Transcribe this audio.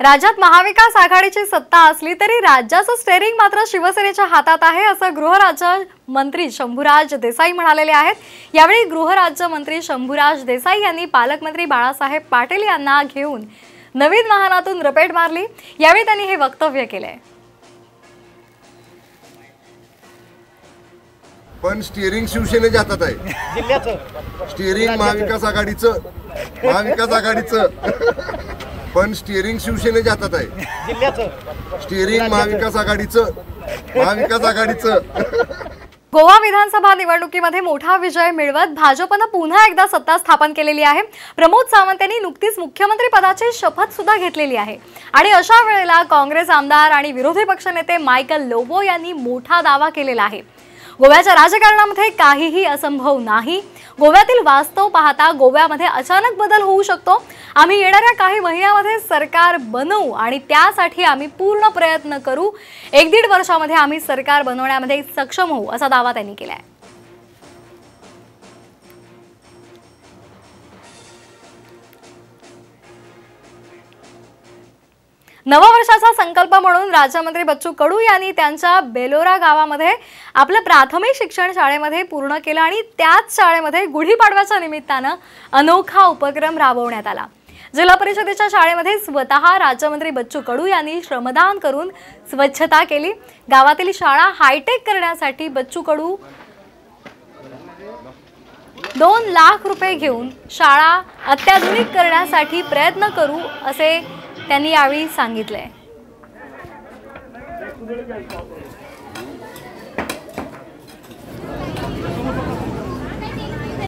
राज्यात महाविकास आघाडीची सत्ता असली तरी राज्याचं स्टेअरिंग मात्र शिवसेनेच्या हातात आहे असं गृहराज्य मंत्री शंभूराज देसाई म्हणालेले आहेत. यावेळी गृहराज्य मंत्री शंभूराज देसाई यांनी पालकमंत्री बाळासाहेब पाटील यांना घेऊन नवीन वाहनातून रपेट मारली. यावेळी त्यांनी हे वक्तव्य केलंय. पण स्टिअरिंग शिवसेनेच्या हातात आहे. जिल्ह्याचं. स्टिअरिंग महाविकास आघाडीचं. महाविकास आघाडीचं. पण स्टिअरिंग शिवसेनेच्या हातात आहे. जिल्ह्याचं. स्टिअरिंग महाविकास आघाडीचं. महाविकास आघाडीचं. गोवा विधानसभा निवडणुकीमध्ये मोठा विजय मिळवत भाजपनं पुन्हा एकदा सत्ता स्थापन केलेली आहे. प्रमोद सावंत यांनी नुकतीच मुख्यमंत्री पदाची शपथ सुद्धा घेतलेली आहे. आणि अशा वेळेला काँग्रेस आमदार आणि विरोधी पक्षनेते मायकल लोबो यांनी मोठा दावा केलेला आहे. गोव्याच्या राजकारणामध्ये काहीही असंभव नाही. गोव्यातील वास्तव पाहता गोव्यामध्ये अचानक बदल होऊ शकतो. आम्ही येणाऱ्या काही महिन्यामध्ये सरकार बनवू आणि त्यासाठी आम्ही पूर्ण प्रयत्न करू. एक दीड वर्षामध्ये आम्ही सरकार बनवण्यामध्ये सक्षम होऊ असा दावा त्यांनी केला आहे नववर्षाचा संकल्प म्हणून राज्यमंत्री बच्चू कडू यांनी त्यांच्या बेलोरा गावामध्ये आपलं प्राथमिक शिक्षण शाळेमध्ये पूर्ण केलं आणि त्याच शाळेमध्ये गुढीपाडव्याच्या निमित्तानं अनोखा उपक्रम राबवण्यात आला. जिल्हा परिषदेच्या शाळेमध्ये स्वतः राज्यमंत्री बच्चू कडू यांनी श्रमदान करून स्वच्छता केली. गावातील शाळा हायटेक करण्यासाठी बच्चू कडू दोन लाख रुपये घेऊन शाळा अत्याधुनिक करण्यासाठी प्रयत्न करू असे त्यांनी यावेळी सांगितले.